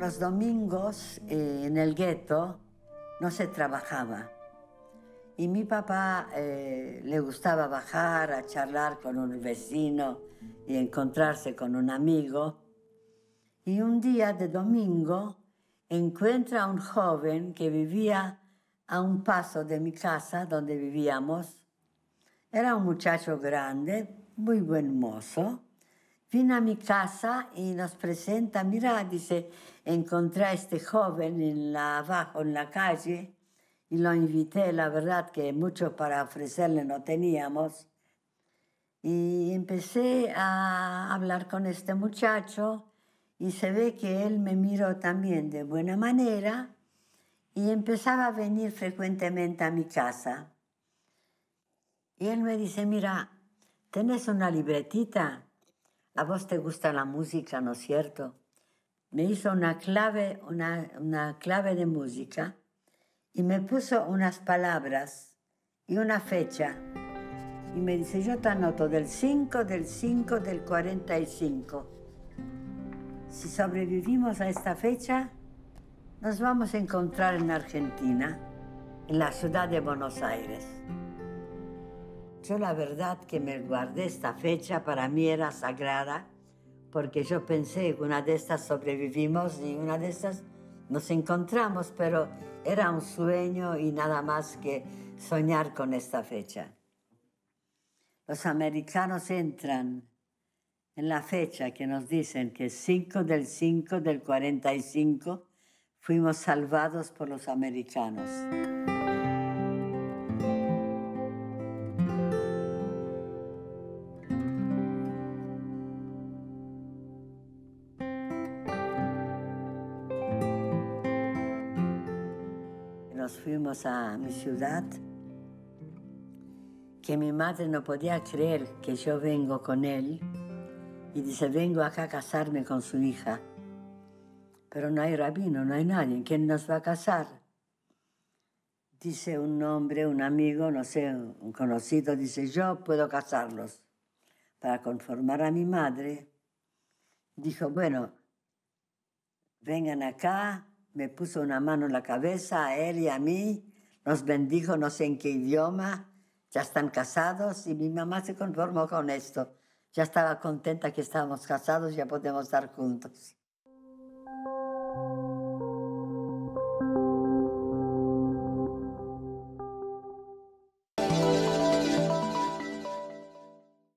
Los domingos eh, en el gueto no se trabajaba. Y mi papá eh, le gustaba bajar a charlar con un vecino y encontrarse con un amigo. Y un día de domingo encuentra a un joven que vivía a un paso de mi casa donde vivíamos. Era un muchacho grande, muy buen mozo. Vino a mi casa y nos presenta, mira, dice, encontré a este joven en la, abajo en la calle y lo invité, la verdad que mucho para ofrecerle no teníamos. Y empecé a hablar con este muchacho y se ve que él me miró también de buena manera y empezaba a venir frecuentemente a mi casa. Y él me dice, mira, ¿tenés una libretita? A vos te gusta la música, ¿no es cierto? Me hizo una clave, una, una clave de música y me puso unas palabras y una fecha. Y me dice, yo te anoto del 5 del 5 del 45. Si sobrevivimos a esta fecha, nos vamos a encontrar en Argentina, en la ciudad de Buenos Aires. Yo la verdad que me guardé esta fecha, para mí era sagrada, porque yo pensé que una de estas sobrevivimos y una de estas nos encontramos, pero era un sueño y nada más que soñar con esta fecha. Los americanos entran en la fecha que nos dicen que 5 del 5 del 45 fuimos salvados por los americanos. Fuimos a mi ciudad, que mi madre no podía creer que yo vengo con él y dice, vengo acá a casarme con su hija. Pero no hay rabino, no hay nadie. ¿Quién nos va a casar? Dice un hombre, un amigo, no sé, un conocido, dice, yo puedo casarlos. Para conformar a mi madre, dijo, bueno, vengan acá, me puso una mano en la cabeza a él y a mí, nos bendijo no sé en qué idioma, ya están casados y mi mamá se conformó con esto. Ya estaba contenta que estábamos casados, ya podemos estar juntos.